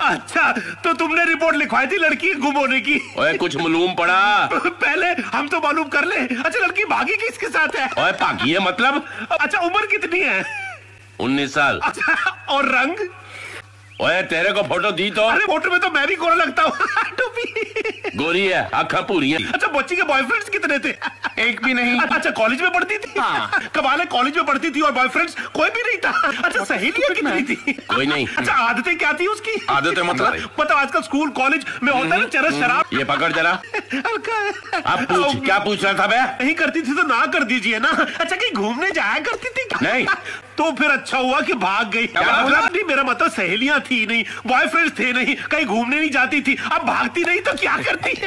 अच्छा तो तुमने रिपोर्ट लिखवाई थी लड़की गुम होने की? ओए कुछ मालूम पड़ा? पहले हम तो मालूम कर ले। अच्छा लड़की भागी किसके साथ है? ओए भागी है मतलब? अच्छा उम्र कितनी है? उन्नीस साल। अच्छा और रंग? ओए तेरे को फ़ोटो दी तो। अरे फ़ोटो में तो मैं भी गोरा लगता हूँ। गोरी है? आखा पूरी है। अच्छा बच्ची के बॉयफ्रेंड्स कितने थे? एक भी नहीं। अच्छा कॉलेज में पढ़ती थी? हाँ। कमाल है कॉलेज में पढ़ती थी और बॉयफ्रेंड्स कोई भी नहीं था। अच्छा सहेलियाँ कितनी? थी? कोई नहीं। अच्छा आदतें क्या थी उसकी? आदतें मतलब मतलब आजकल स्कूल कॉलेज में होता है ना चरस शराब। ये पकड़ जरा। अब पूछ क्या पूछ रहा था बे नहीं करती थी तो ना कर दीजिए ना। अच्छा कहीं घूमने जाया करती थी नहीं। तो फिर अच्छा हुआ कि भाग गई। मतलब? नहीं मेरा मतलब सहेलियाँ थी नहीं बॉयफ्रेंड्स थे नहीं कहीं घूमने नहीं जाती थी। अब भागती नहीं तो क्या करती है?